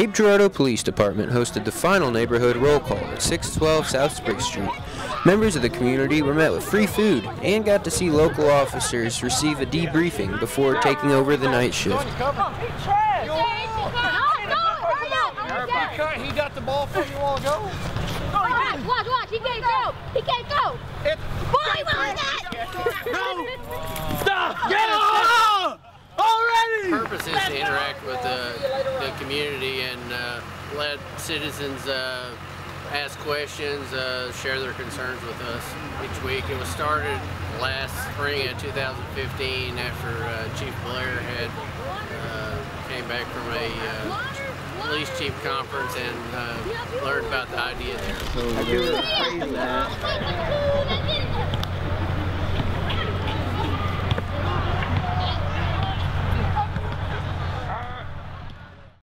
Cape Girardeau Police Department hosted the final neighborhood roll call at 612 South Sprigg Street. Members of the community were met with free food and got to see local officers receive a debriefing before taking over the night shift. He got the ball from you all ago. Watch, watch, watch. He can't go. He can't go. Purpose is to interact with the, the community and uh, let citizens uh, ask questions, uh, share their concerns with us each week. It was started last spring in 2015 after uh, Chief Blair had uh, came back from a uh, police chief conference and uh, learned about the idea there. Let's get it.